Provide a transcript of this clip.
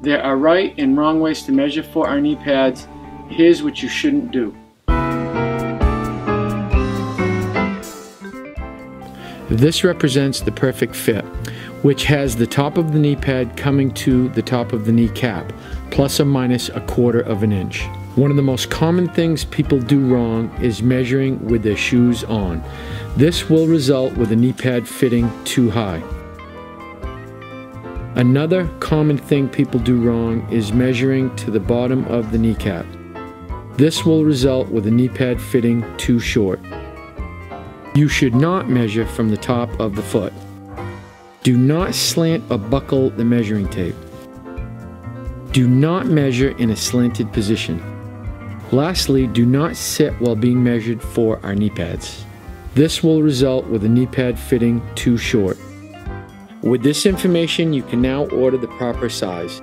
There are right and wrong ways to measure for our knee pads. Here's what you shouldn't do. This represents the perfect fit, which has the top of the knee pad coming to the top of the knee cap, plus or minus a quarter of an inch. One of the most common things people do wrong is measuring with their shoes on. This will result with a knee pad fitting too high. Another common thing people do wrong is measuring to the bottom of the kneecap. This will result with a knee pad fitting too short. You should not measure from the top of the foot. Do not slant or buckle the measuring tape. Do not measure in a slanted position. Lastly, do not sit while being measured for our knee pads. This will result with a knee pad fitting too short. With this information, you can now order the proper size.